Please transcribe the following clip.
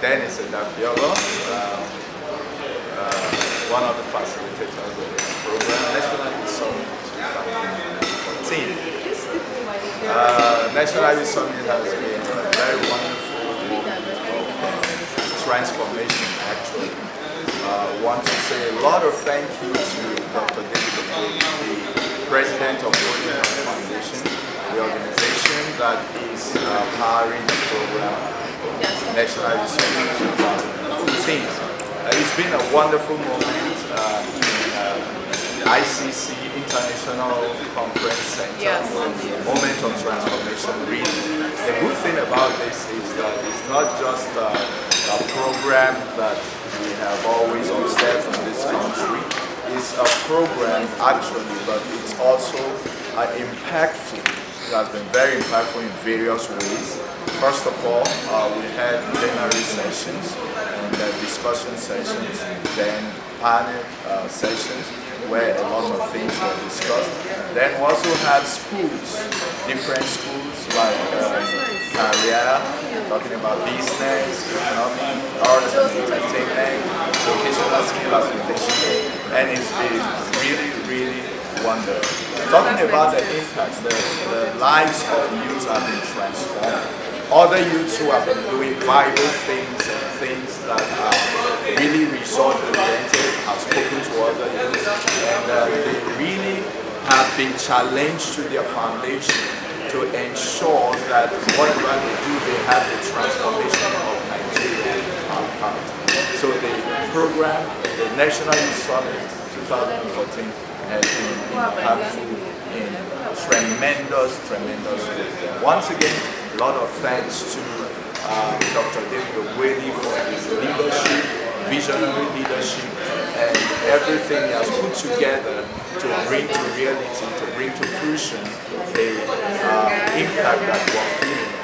Dennis Edafiolo, um, uh, one of the facilitators of this program, National Summit 2014. Uh, National Summit has been a very wonderful moment of transformation actually. Uh, want to say a lot of thank you to Dr. David Okoye, the president of the Foundation, the organization that is uh, powering the program National 2014. Uh, it's been a wonderful moment uh, in uh, ICC International Conference Center. Yes. Moment of transformation, really. The good thing about this is that it's not just uh, a program that we have always observed in this country. It's a program actually, but it's also impactful. It has been very impactful in various ways. First of all, uh, we had plenary sessions and uh, discussion sessions, then panel uh, sessions where a lot of things were discussed. Then we also had schools, different schools like uh, career, talking about business, economy, arts and entertainment, vocational skill acquisition, and it's really Talking about the impact, the, the lives of youth have been transformed. Other youths who have been doing vital things and things that are really result oriented have spoken to other youths and uh, they really have been challenged to their foundation to ensure that whatever they do, they have the transformation of Nigeria. So the program, the National Youth Summit 2014 has been impactful in tremendous, tremendous ways. Once again, a lot of thanks to uh, Dr. David Okoye for his leadership, visionary leadership, and everything he has put together to bring to reality, to bring to fruition the uh, impact that we're feeling